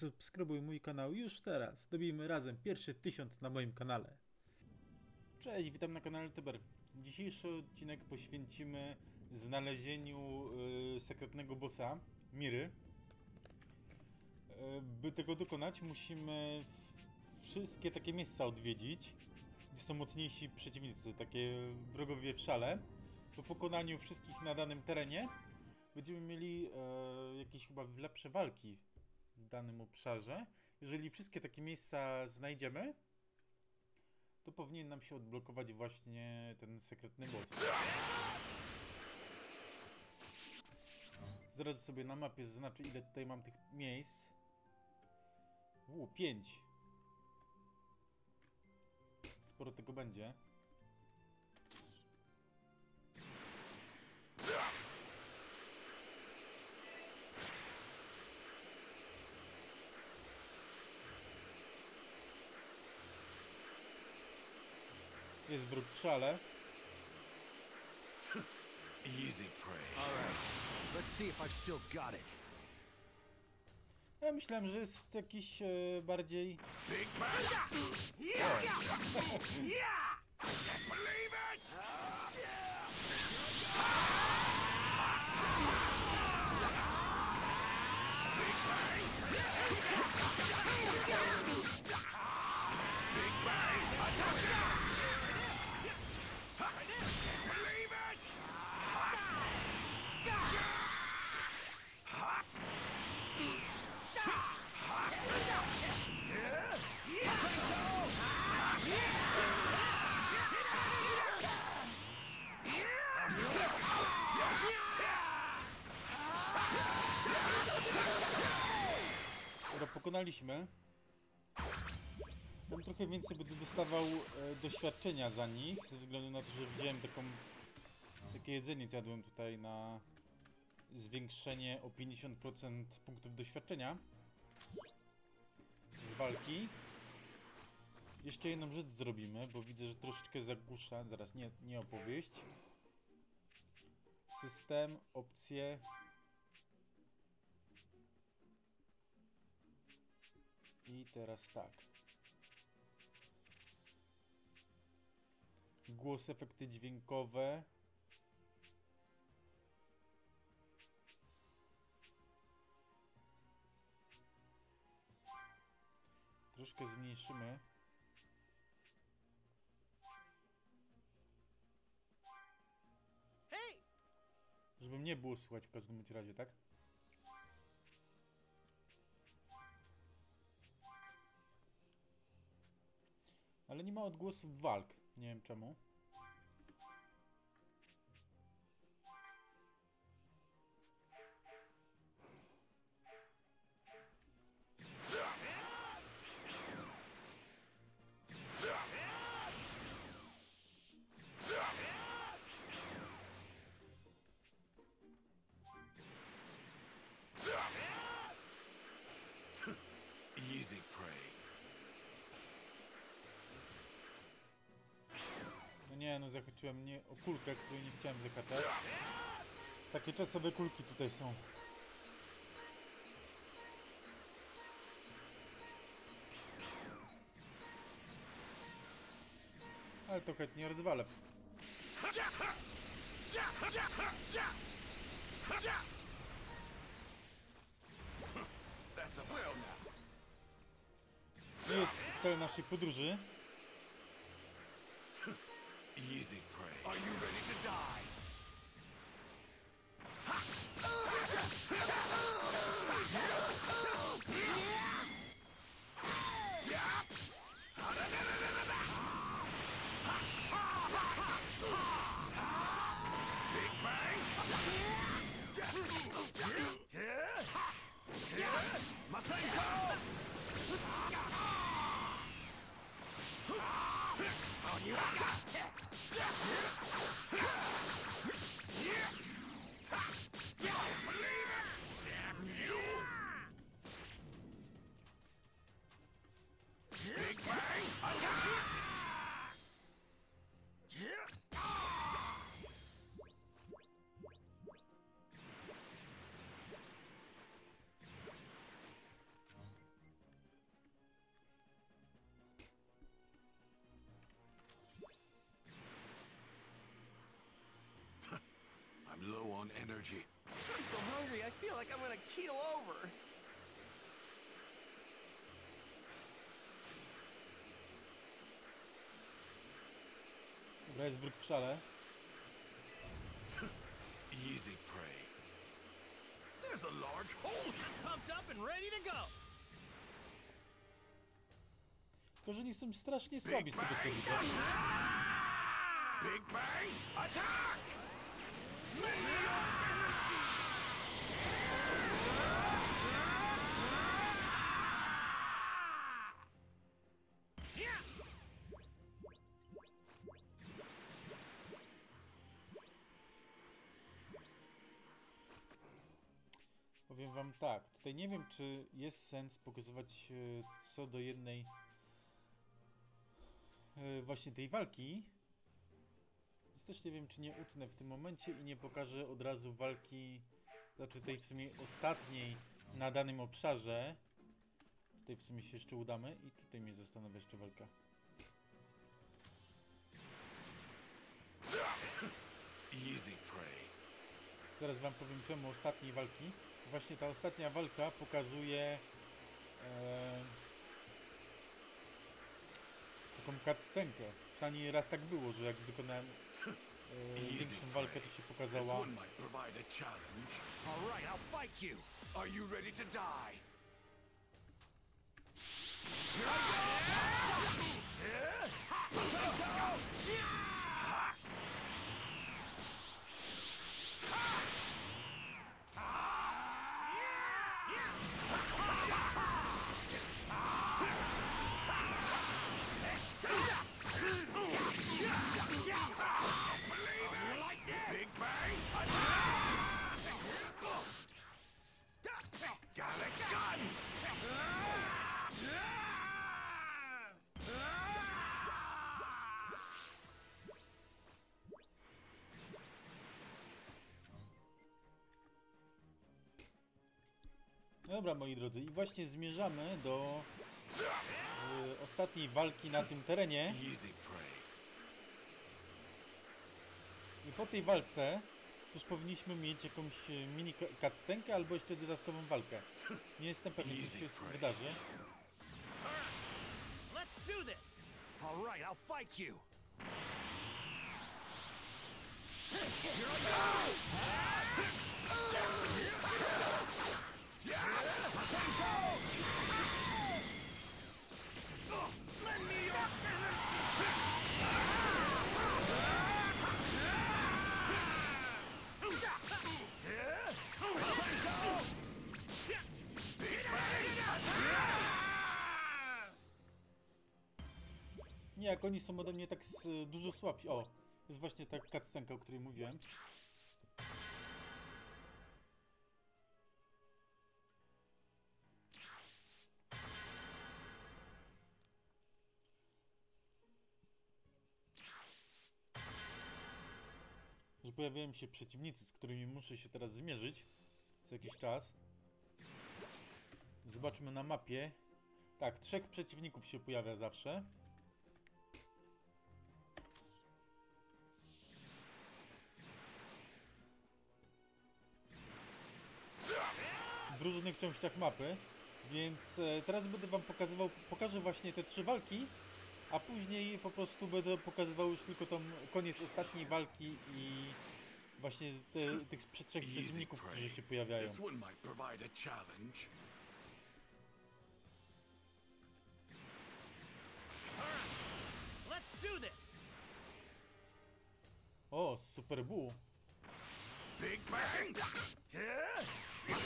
Zasubskrybuj mój kanał już teraz. Dobijmy razem pierwszy tysiąc na moim kanale. Cześć, witam na kanale Tyber. Dzisiejszy odcinek poświęcimy znalezieniu y, sekretnego bossa, Miry. Y, by tego dokonać, musimy wszystkie takie miejsca odwiedzić, gdzie są mocniejsi przeciwnicy, takie wrogowie w szale. Po pokonaniu wszystkich na danym terenie będziemy mieli e, jakieś chyba lepsze walki w danym obszarze. Jeżeli wszystkie takie miejsca znajdziemy, to powinien nam się odblokować właśnie ten sekretny boss. Zaraz sobie na mapie zaznaczę ile tutaj mam tych miejsc. Uuu, 5. Sporo tego będzie. Jest w szale. Easy prey. All right, let's see if I've still got it. Ja myślałem, że jest jakiś e, bardziej... Big bang. Yeah. yeah. Pokonaliśmy. Mam trochę więcej, będę dostawał e, doświadczenia za nich, ze względu na to, że wziąłem taką, takie jedzenie, zjadłem tutaj na zwiększenie o 50% punktów doświadczenia z walki. Jeszcze jedną rzecz zrobimy, bo widzę, że troszeczkę zagłusza, zaraz, nie, nie opowieść. System, opcje, I teraz tak. Głos, efekty dźwiękowe. Troszkę zmniejszymy. Żeby mnie było słychać w każdym razie, tak? Ale nie ma odgłosów walk. Nie wiem czemu. Nie, no zahaczyłem nie o kulkę, której nie chciałem zahaczać. Takie czasowe kulki tutaj są. Ale to chętnie rozwalę. To jest cel naszej podróży. Easy prey. Are you ready to die? Masenko! I'm low on energy. I'm so hungry, I feel like I'm gonna keel over. Dobra, jest wróg w szale. Easy prey. There's a large hole. Pumped up and ready to go. Tylko, że oni są strasznie słabi z tego co widzę. Big Bang, attack! Powiem wam tak, tutaj nie wiem czy jest sens pokazywać e, co do jednej e, właśnie tej walki. Więc też nie wiem czy nie utnę w tym momencie i nie pokażę od razu walki, znaczy tej w sumie ostatniej na danym obszarze. Tutaj w sumie się jeszcze udamy i tutaj mnie zastanawia jeszcze walka. Easy prey. Teraz wam powiem czemu ostatniej walki. Właśnie ta ostatnia walka pokazuje e, taką cutscenkę. Przynajmniej raz tak było, że jak wykonałem e, większą walkę, to się pokazała. one Dobra, moi drodzy, i właśnie zmierzamy do e, ostatniej walki na tym terenie. I po tej walce też powinniśmy mieć jakąś e, mini cutscenkę albo jeszcze dodatkową walkę. Nie jestem pewny, co się wydarzy. Let's do this. All right, I'll fight you. Lend jak oni są ode mnie tak s- dużo słabsi. O, jest właśnie ta cutscenka, o której mówiłem. Że pojawiają się przeciwnicy, z którymi muszę się teraz zmierzyć co jakiś czas. Zobaczmy na mapie. Tak, trzech przeciwników się pojawia zawsze. W różnych częściach mapy, więc e, teraz będę wam pokazywał, pokażę właśnie te trzy walki, a później po prostu będę pokazywał już tylko tą koniec ostatniej walki i właśnie te, tych trzech przeciwników, którzy się pojawiają. O, Super Buu. Big Bang! You!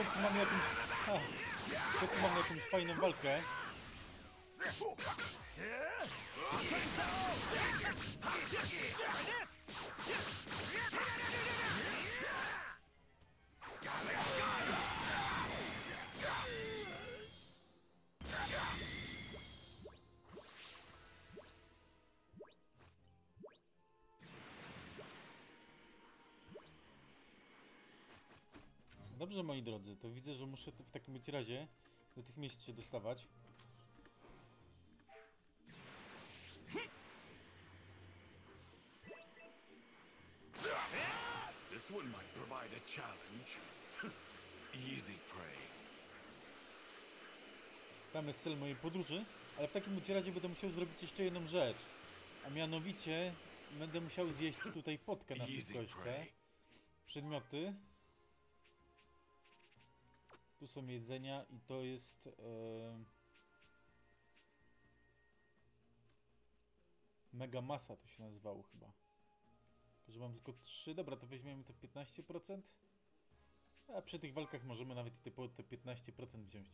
Końcu mamy jakąś... A, w końcu mamy jakąś fajną walkę. Dobrze, moi drodzy, to widzę, że muszę w takim bądź razie do tych miejsc się dostawać. This one might provide a challenge. Easy prey. Tam jest cel mojej podróży, ale w takim razie będę musiał zrobić jeszcze jedną rzecz. A mianowicie będę musiał zjeść tutaj potkę na prey. Przedmioty. Tu są jedzenia i to jest... E... Mega masa to się nazywało chyba. Tylko, że mam tylko 3. Dobra, to weźmiemy to 15%. A przy tych walkach możemy nawet te, te 15% wziąć.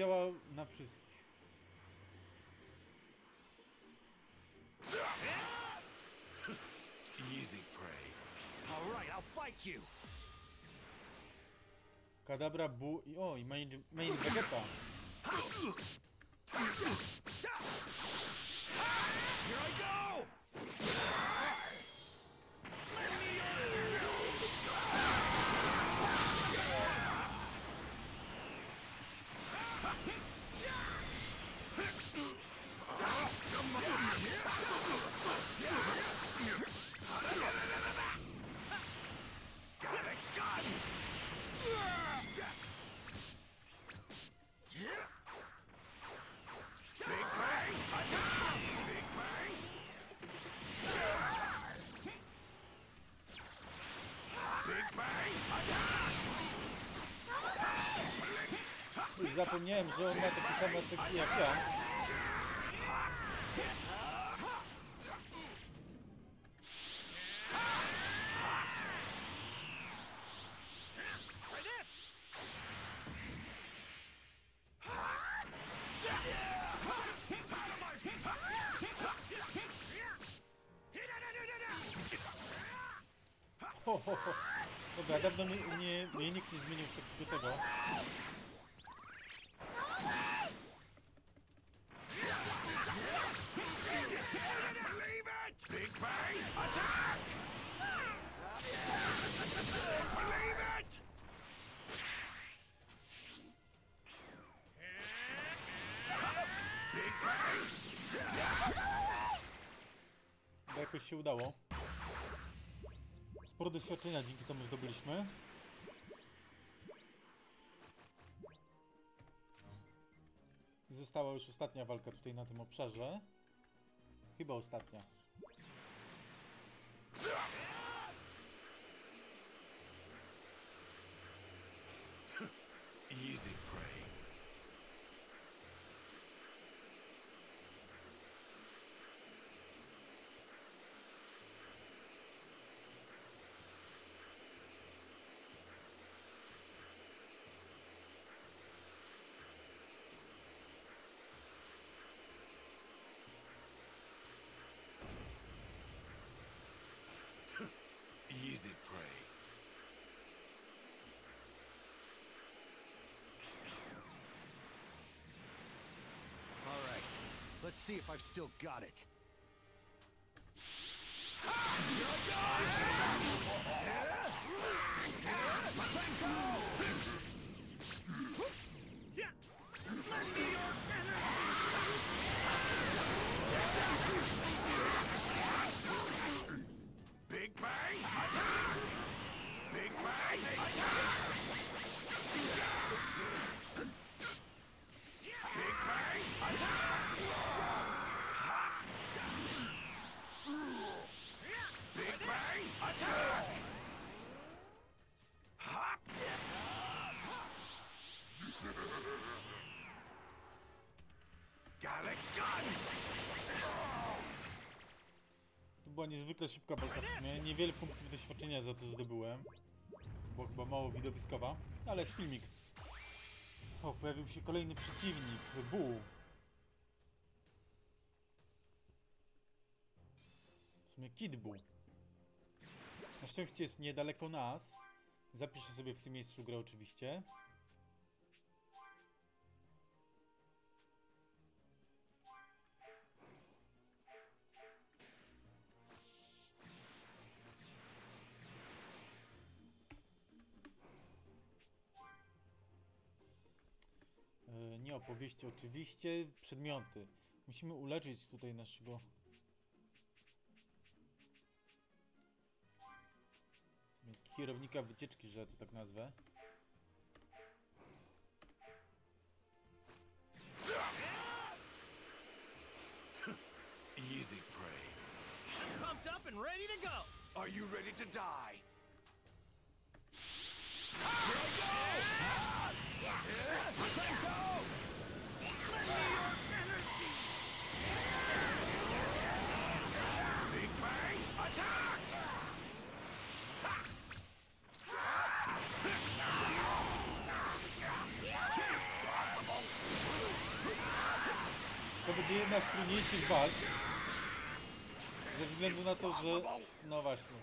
Działa na wszystkich. Easy prey. All right, I'll fight you. Kadabra, Bu i o, i Main, main Vegeta. Już zapomniałem, że on ma takie same ataki jak ja. Się udało. Sporo doświadczenia dzięki temu zdobyliśmy. Została już ostatnia walka tutaj na tym obszarze. Chyba ostatnia. Easy prey. Easy prey. All right, let's see if I've still got it. Big To była niezwykle szybka walka. Miałem niewiele punktów doświadczenia za to zdobyłem. Była chyba mało widowiskowa, ale filmik. O, pojawił się kolejny przeciwnik. Bu. W sumie Kid Bu. Na szczęście jest niedaleko nas. Zapiszę sobie w tym miejscu grę oczywiście. Nie opowieści oczywiście, przedmioty. Musimy uleczyć tutaj naszego... Kierownika wycieczki, że to tak nazwę. Easy prey. Pumped up and ready to go. Are you ready to die? Big będzie jedna z trudniejszych walk. Ze względu na to, że... No właśnie.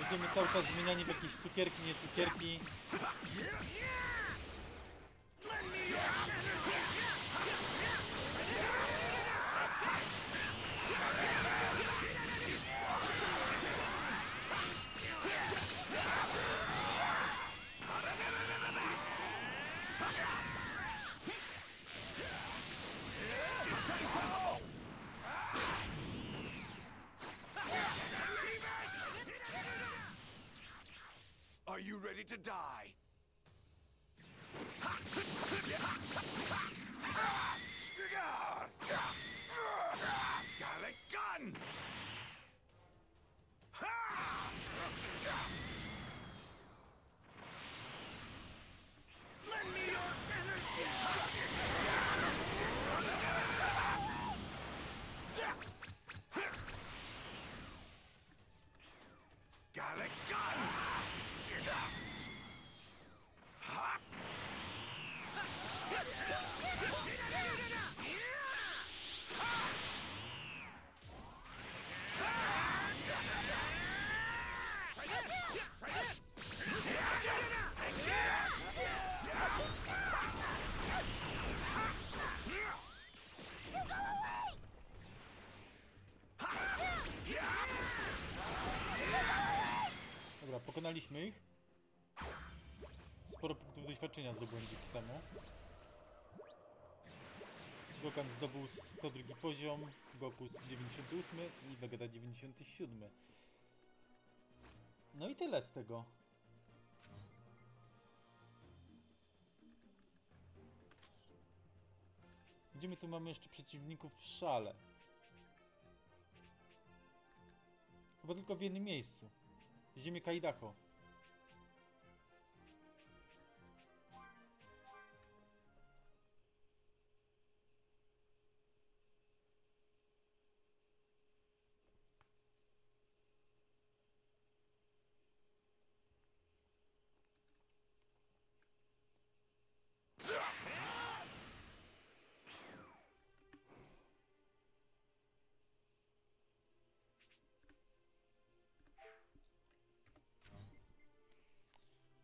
Będziemy cały czas zmieniani w jakieś cukierki, nie cukierki. Ready to die? Gallic gun! Doświadczenia zdobyłem dzięki temu. Gokan zdobył 102 poziom, Goku 98 i Vegeta 97. No i tyle z tego. Gdzie my tu mamy jeszcze przeciwników w szale? Chyba tylko w jednym miejscu. Ziemię Kaidaho.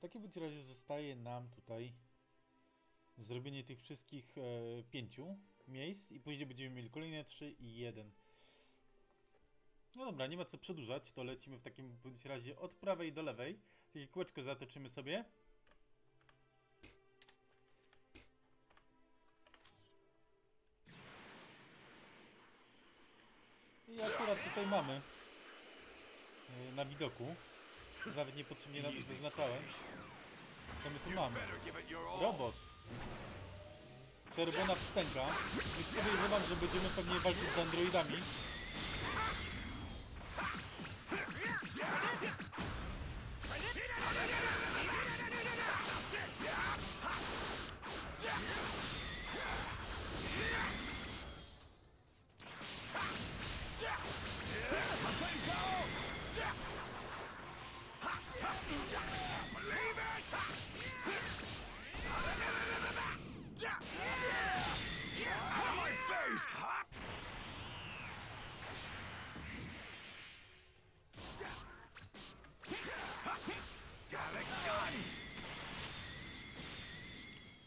Takim bądź razie zostaje nam tutaj zrobienie tych wszystkich e, pięciu miejsc i później będziemy mieli kolejne trzy i jeden. No dobra, nie ma co przedłużać, to lecimy w takim bądź razie od prawej do lewej. Takie kółeczko zatoczymy sobie. I akurat tutaj mamy e, na widoku. Nawet niepotrzebnie nawet zaznaczałem. Co my tu mamy? Robot. Czerwona wstęga. Więc podejrzewam, że będziemy pewnie walczyć z androidami.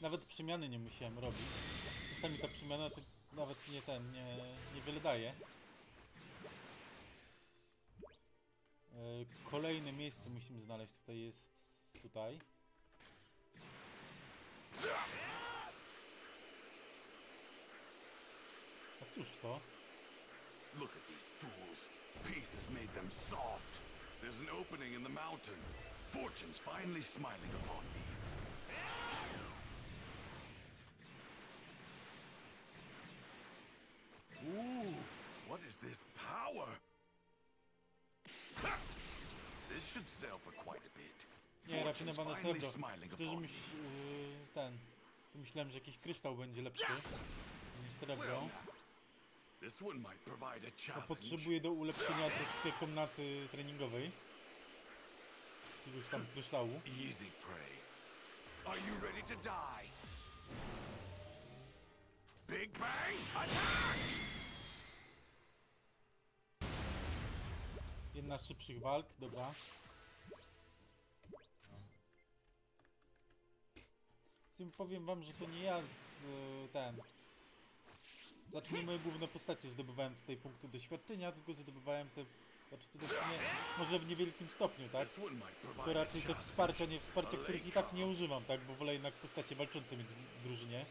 Nawet przemiany nie musiałem robić. Czasami ta przemiana to nawet nie ten, nie, niewiele daje. E, Kolejne miejsce musimy znaleźć. Tutaj jest. Tutaj. A cóż to? Look at these fools. Peace has made them soft. There's an opening in the mountain. Fortune's finally smiling upon me. Ooh, what is this power? This should sell for quite a bit. Nie, Fortune's rafinowane finally srebro. Szczerze myśl, yy, ten. Myślałem, że jakiś kryształ będzie lepszy niż srebro. To potrzebuję do ulepszenia troszkę komnaty treningowej. Jakiegoś tam kryształu. Easy, Prey. Are you ready to die? Big Bang, attack! Jedna z szybszych walk, dobra. Więc powiem wam, że to nie ja z y, ten. Znaczy nie moje główne postacie zdobywałem tutaj punkty doświadczenia, tylko zdobywałem te. Znaczy to sumie może w niewielkim stopniu, tak? To raczej te wsparcia, nie wsparcia, których i tak nie używam, tak? Bo wolę jednak postacie walczące mieć w drużynie.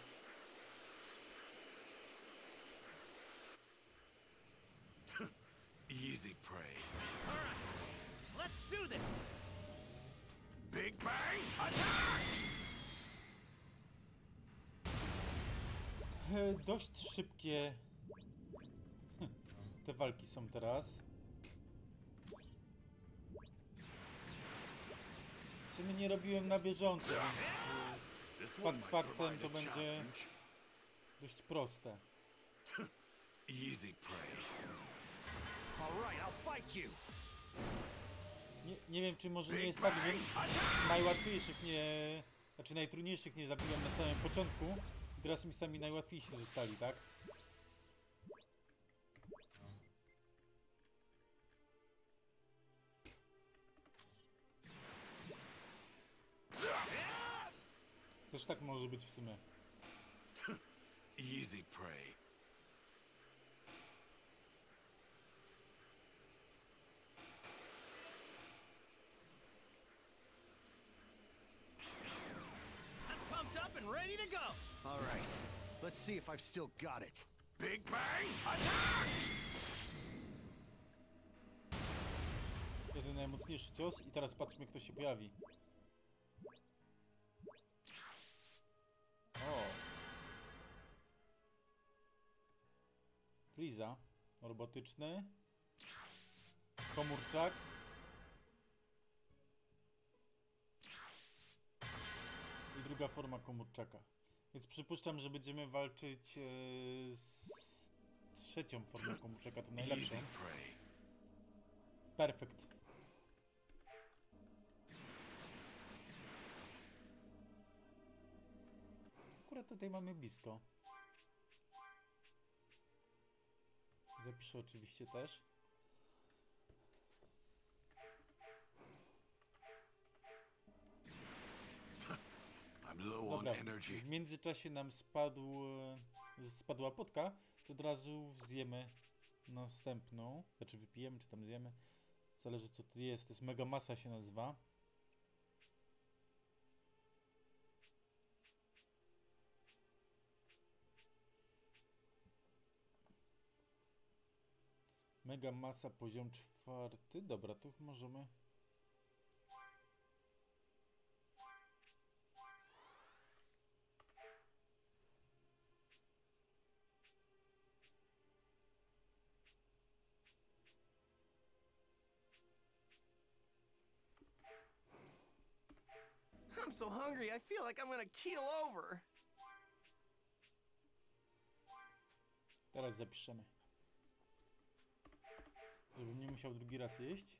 Easy, Prey. Dość szybkie te walki są teraz. W sumie nie robiłem na bieżąco, więc e, Fakt might faktem to będzie- dość proste. Easy, Prey. Nie, nie wiem, czy może nie jest tak, że najłatwiejszych nie... Znaczy najtrudniejszych nie zabiłem na samym początku. Teraz mi sami najłatwiejsi zostali, tak? Też tak może być w sumie. Easy, Prey. I'm pumped up and ready to go. All right, let's see if I've still got it. Big Bang, attack! Jeden najmocniejszy cios i teraz patrzmy kto się pojawi. O. Friza. Robotyczny. Komórczak. I druga forma komórczaka. Więc przypuszczam, że będziemy walczyć e, z trzecią formą komórczaka, tą najlepszą. Perfekt. Akurat tutaj mamy blisko. Zapiszę oczywiście też. Dobra, w międzyczasie nam spadł, e, spadła potka, to od razu zjemy następną. Znaczy wypijemy, czy tam zjemy. Zależy co to jest. To jest mega masa się nazywa. Mega masa poziom czwarty. Dobra, to możemy. So hungry, I feel like I'm gonna keel over. Teraz zapiszemy. Żebym nie musiał drugi raz jeść.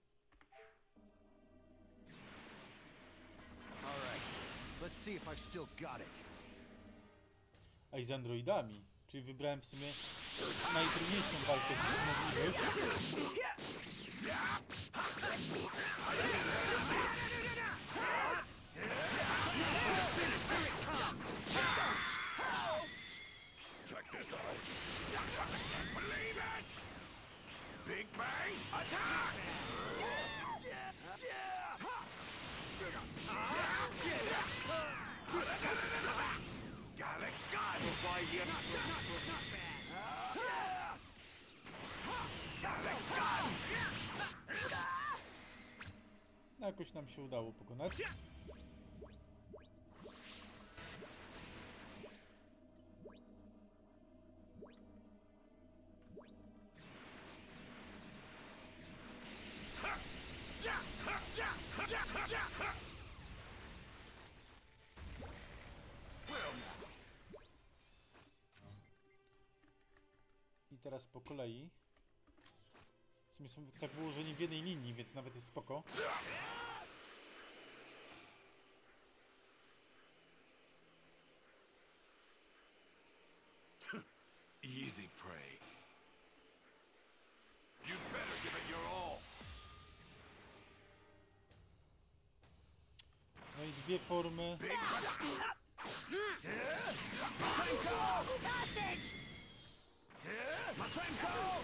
All right, let's see if I've still got it. A i z androidami. Czyli wybrałem w sumie najtrudniejszą walkę z możliwość. No jakoś nam się udało pokonać. Teraz po kolei. W sumie są tak ułożeni w jednej linii, więc nawet jest spoko. Easy prey. You better give it your all. No i dwie formy. Big Shevchenko!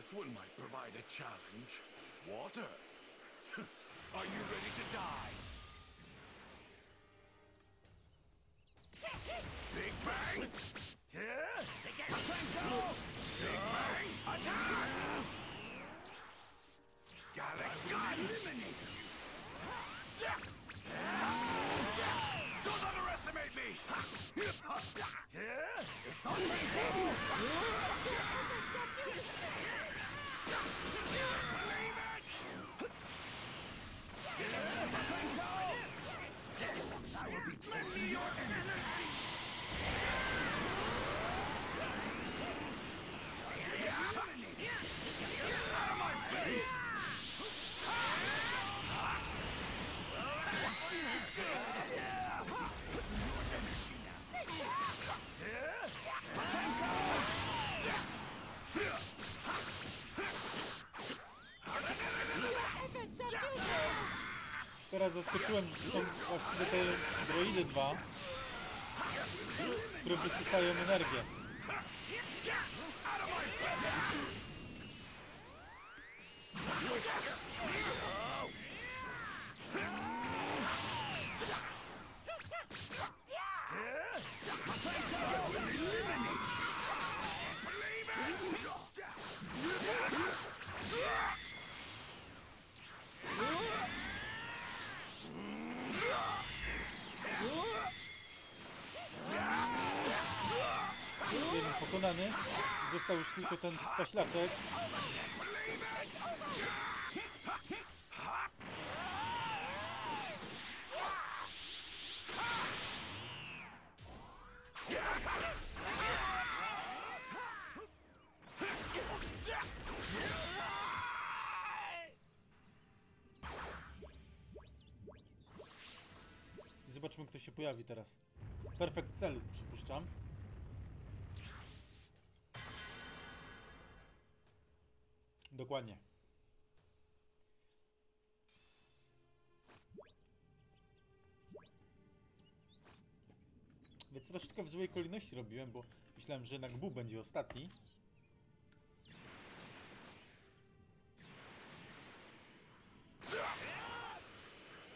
This one might provide a challenge. Water. Are you ready to die? Big Bang! Big Bang! Attack! Gallic Gun! Eliminate you! Don't underestimate me! Believe są właściwie te droidy dwa, które wysysają energię. Tylko ten spaślaczek. Zobaczmy kto się pojawi teraz. Perfect cel przypuszczam. Dokładnie. Więc troszeczkę w złej kolejności robiłem, bo myślałem, że jednak będzie ostatni.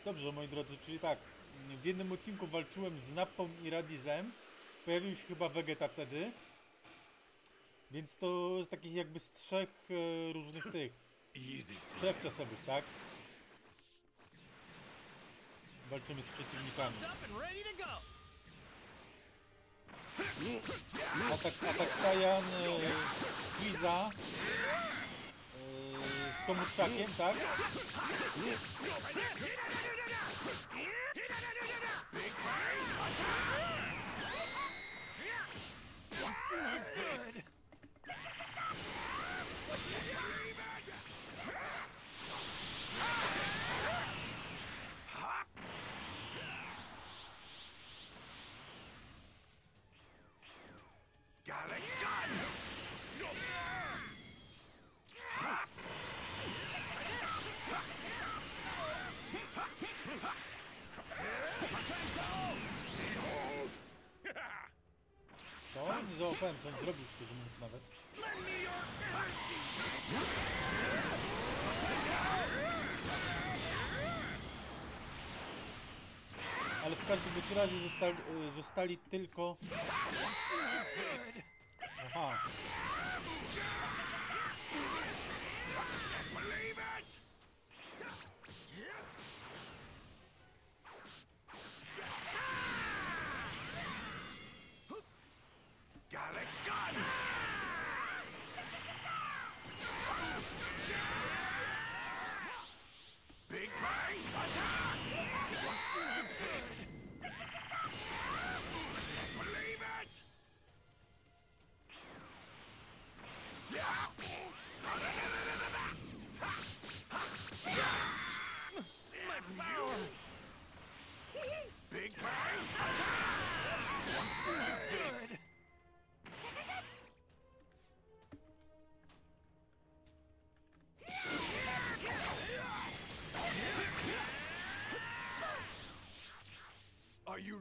Dobrze, moi drodzy, czyli tak. W jednym odcinku walczyłem z Nappą i Radizem. Pojawił się chyba Vegeta wtedy. Więc to z takich jakby z trzech e, różnych tych Easy. stref czasowych, tak? Walczymy z przeciwnikami. Atak, atak Saiyan, e, Giza e, z komórczakiem, tak? Załapałem, co on zrobił, szczerze mówiąc nawet. Ale w każdym bądź razie zostali, zostali tylko... Aha.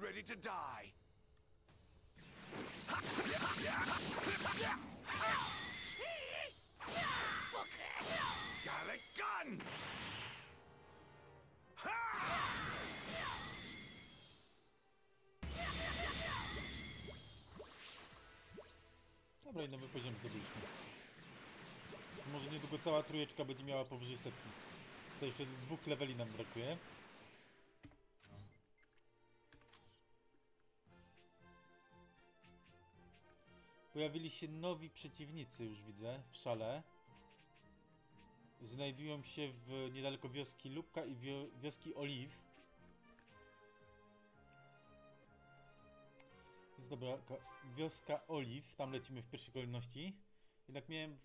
Ready to die? A gun! Dobra, i nowy poziom zdobyliśmy. Może niedługo cała trójeczka będzie miała powyżej setki. To jeszcze dwóch leveli nam brakuje. Pojawili się nowi przeciwnicy, już widzę, w szale. Znajdują się w niedaleko wioski Lubka i wio wioski Oliw. Jest dobra, ka- wioska Oliw, tam lecimy w pierwszej kolejności. Jednak miałem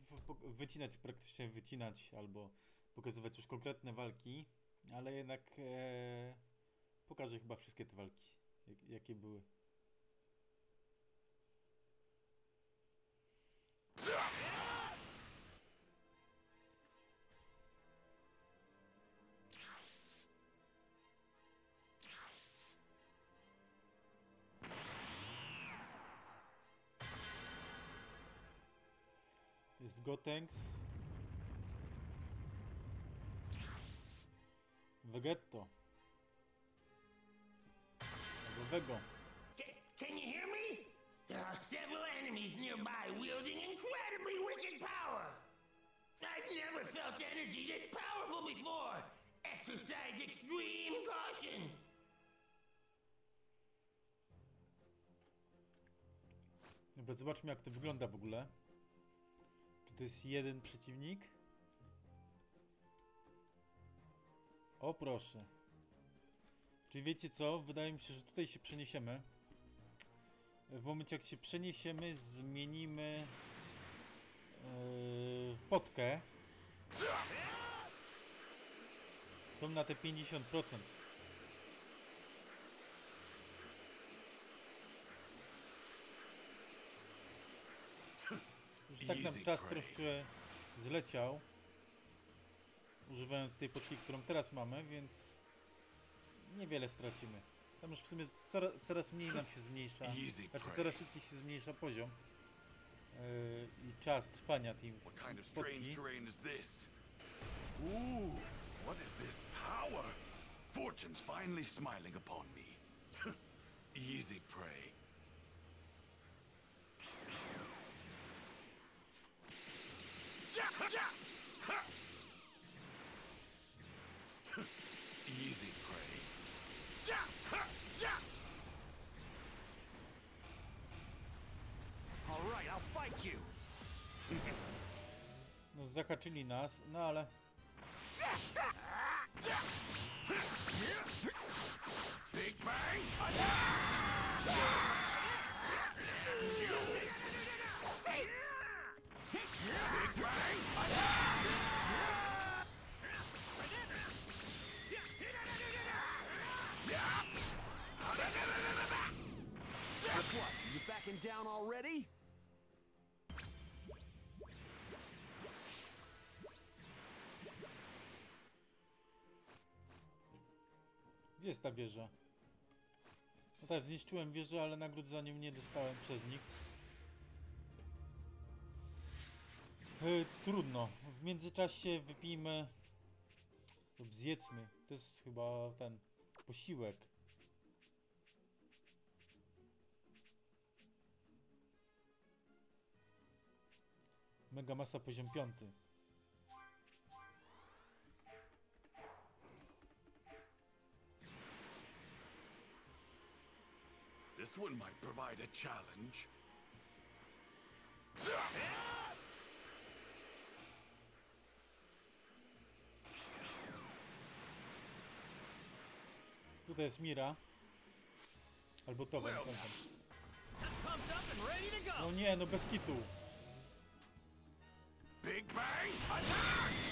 wycinać, praktycznie wycinać albo pokazywać już konkretne walki, ale jednak e, pokażę chyba wszystkie te walki, jak, jakie były. Jest Gotenks. Vegetto. Albo Vego. There are several enemies nearby wielding incredibly wicked power. I've never felt energy this powerful before. Exercise extreme caution. Dobra, zobaczmy jak to wygląda w ogóle. Czy to jest jeden przeciwnik? O proszę. Czyli wiecie co? Wydaje mi się, że tutaj się przeniesiemy. W momencie jak się przeniesiemy, zmienimy yy, potkę. Tą na te 50%. Już tak nam czas troszkę zleciał. Używając tej potki, którą teraz mamy, więc niewiele stracimy. Tam już w sumie coraz, coraz mniej nam się zmniejsza. Znaczy coraz szybciej się zmniejsza poziom. Yy, I czas trwania tej What kind of strange potki. terrain is this? Ooh, what is this power? Fortune's finally smiling upon me. Easy prey. Easy zahaczyli nas, no ale... Big Bang! Big Bang! What? You backing down already? Gdzie jest ta wieża? No tak, zniszczyłem wieżę, ale nagród za nią nie dostałem przez nich. E, trudno. W międzyczasie wypijmy lub zjedzmy. To jest chyba ten posiłek. Mega masa poziom piąty. This one might provide a challenge. Tutaj jest Mira. Albo to. No nie, no bez kitu. Big Bang! Attack!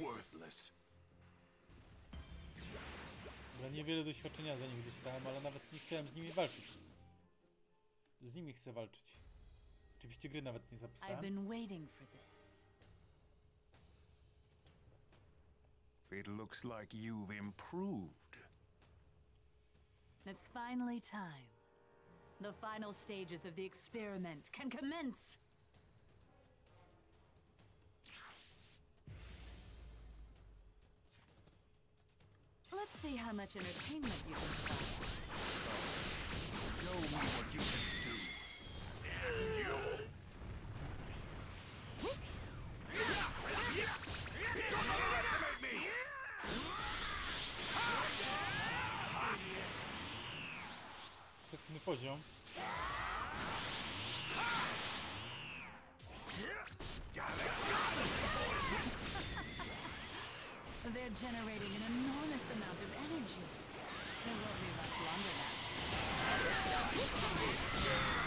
Worthless. Ja niewiele doświadczenia za nich dostałem, ale nawet nie chciałem z nimi walczyć. Z nimi chcę walczyć. Oczywiście gry nawet nie I've been waiting for this. It looks like you've improved. It's finally time. The final stages of the experiment can commence. Let's see how much entertainment you can provide. Show me what you can do. Damn you! Don't underestimate me! Setny poziom. They're generating an enormous amount of energy. It won't be much longer now.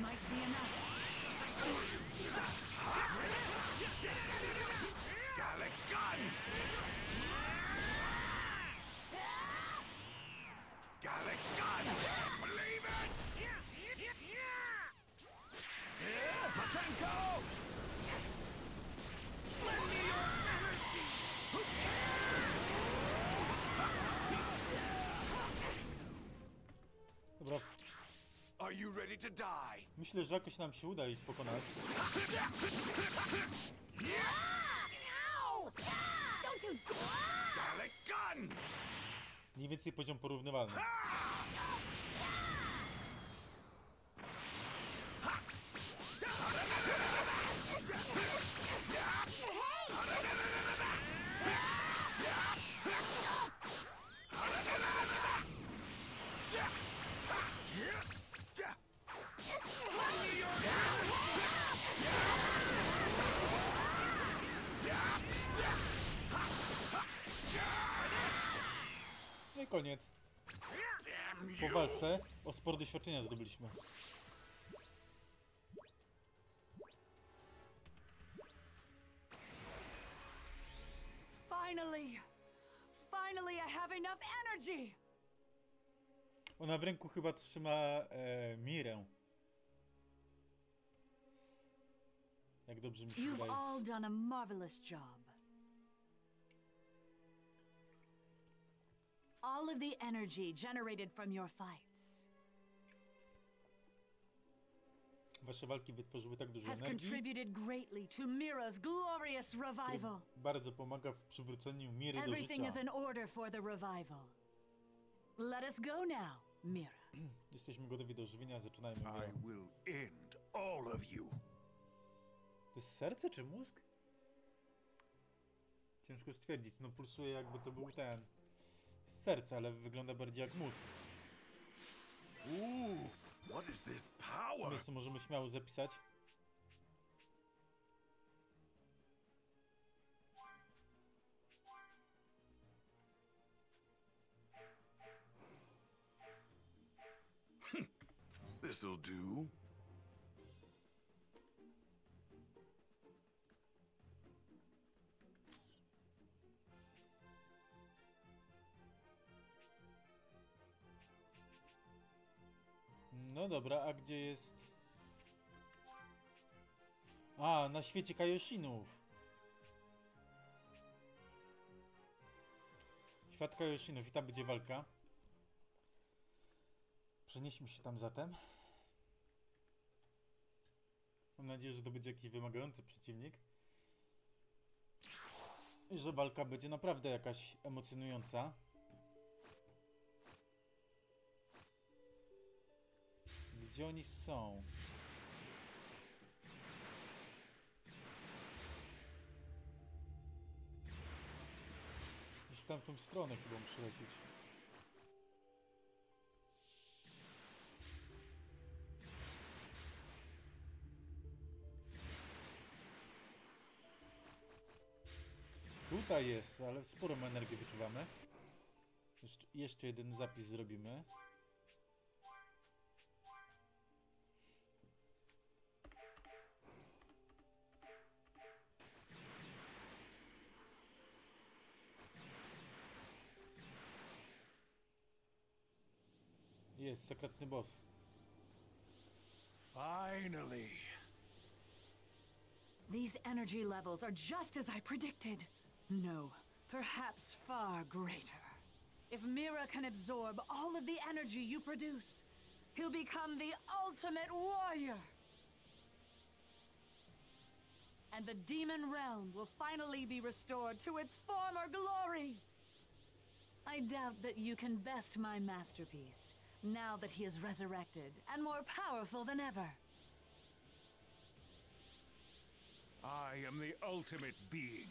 Might be enough. Myślę, że jakoś nam się uda ich pokonać. Mniej więcej poziom porównywalny. Walce o sporo doświadczenia zdobyliśmy. Finally! Finally, I have enough energy! Ona w ręku chyba trzyma e, Mirę. Jak dobrze mi się You've wydaje. all done a marvelous job. all of the energy generated from your fights Wasze walki wytworzyły tak dużo energii, to bardzo pomaga w przywróceniu miry do is życia. in order for the revival. Let us go now, Mira. Jesteśmy gotowi do żywienia, zaczynajmy. I Miro. will end all of you. To jest serce czy mózg? Ciężko stwierdzić, no pulsuje jakby to był ten... Serce, ale wygląda bardziej jak mózg. Ooh, what is this power? Miejsce możemy śmiało zapisać. This'll do. No dobra, a gdzie jest... A, na świecie Kajoshinów. Świat Kajoshinów i tam będzie walka. Przenieśmy się tam zatem. Mam nadzieję, że to będzie jakiś wymagający przeciwnik. I że walka będzie naprawdę jakaś emocjonująca. Gdzie oni są? Gdzieś w tamtą stronę chyba muszę lecieć. Tutaj jest, ale sporą energię wyczuwamy. Jeszcze, jeszcze jeden zapis zrobimy. Jest, sekretny boss. Finally. These energy levels are just as I predicted. No, perhaps far greater. If Mira can absorb all of the energy you produce, he'll become the ultimate warrior. And the demon realm will finally be restored to its former glory. I doubt that you can best my masterpiece, now that he is resurrected and more powerful than ever. I am the ultimate being.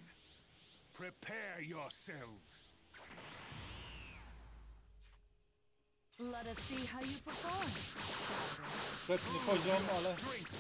Prepare yourselves. Let us see how you perform. Setny poziom, ale Strength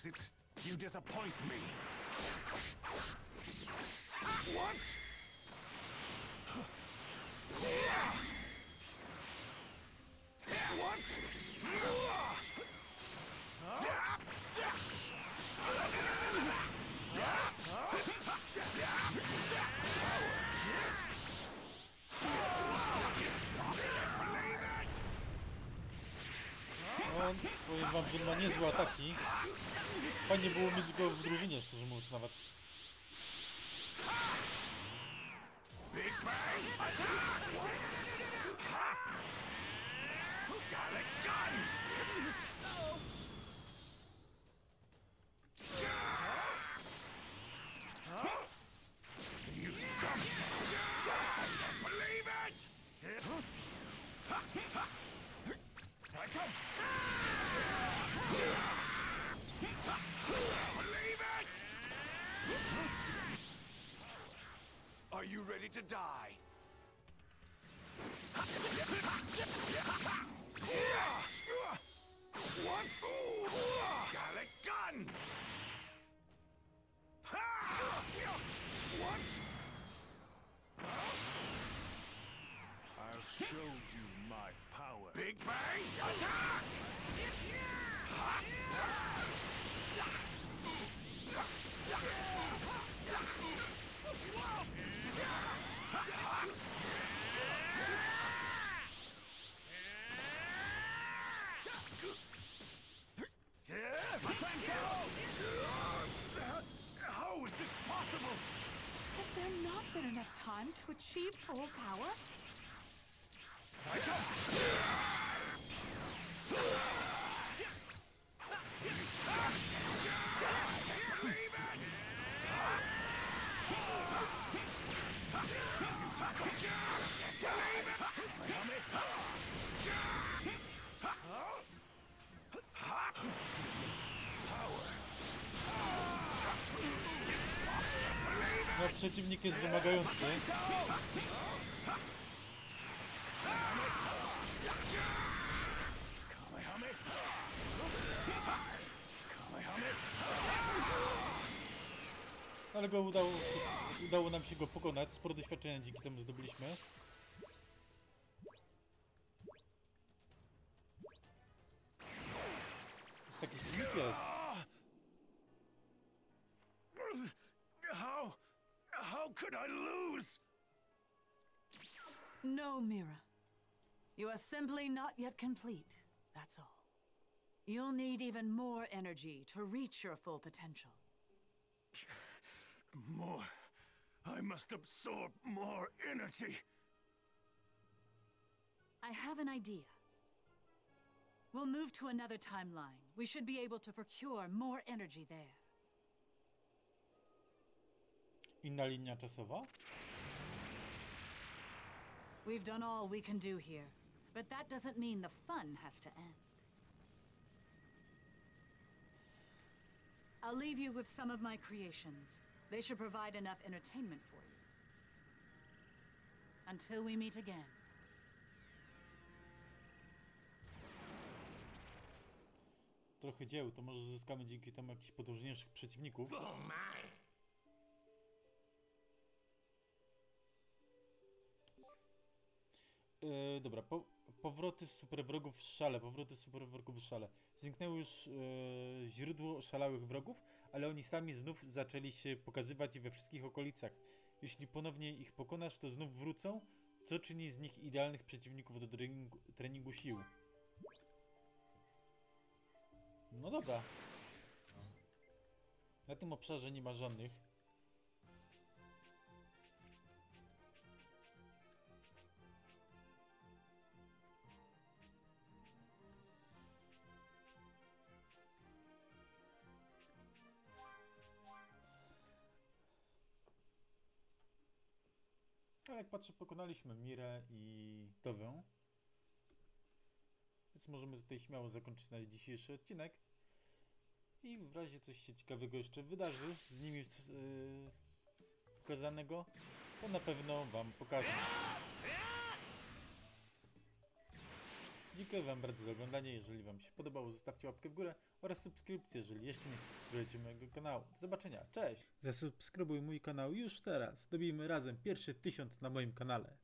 is it? You disappoint me. What? What? Powiem wam, że ma niezłe ataki. Fajnie było mieć go w drużynie, szczerze mówiąc nawet. Big Bang attack! Die? To achieve full power? Przeciwnik jest wymagający. Ale go udało, udało nam się go pokonać. Sporo doświadczenia dzięki temu zdobyliśmy. Simply not yet complete. That's all. You'll need even more energy to reach your full potential. More. I must absorb more energy. I have an idea. We'll move to another timeline. We should be able to procure more energy there. Inna linia czasowa. We've done all we can do here, but that doesn't mean the fun has to end. I'll leave you with some of my creations. They should provide enough entertainment for you. Until we meet again. Trochę dzieł, to może zyskamy dzięki temu jakichś potężniejszych przeciwników. Oh my. E, dobra, po, powroty superwrogów w szale, powroty superwrogów w szale. Zniknęło już e, źródło oszalałych wrogów, ale oni sami znów zaczęli się pokazywać we wszystkich okolicach. Jeśli ponownie ich pokonasz, to znów wrócą, co czyni z nich idealnych przeciwników do treningu, treningu sił. No dobra. Na tym obszarze nie ma żadnych. Jak patrzę, pokonaliśmy Mirę i Dowę. Więc możemy tutaj śmiało zakończyć nasz dzisiejszy odcinek. I w razie coś się ciekawego jeszcze wydarzy z nimi yy, pokazanego, to na pewno Wam pokażę. Dziękuję Wam bardzo za oglądanie. Jeżeli Wam się podobało, zostawcie łapkę w górę oraz subskrypcję, jeżeli jeszcze nie subskrybujecie mojego kanału. Do zobaczenia, cześć! Zasubskrybuj mój kanał już teraz. Dobijmy razem pierwszy tysiąc na moim kanale.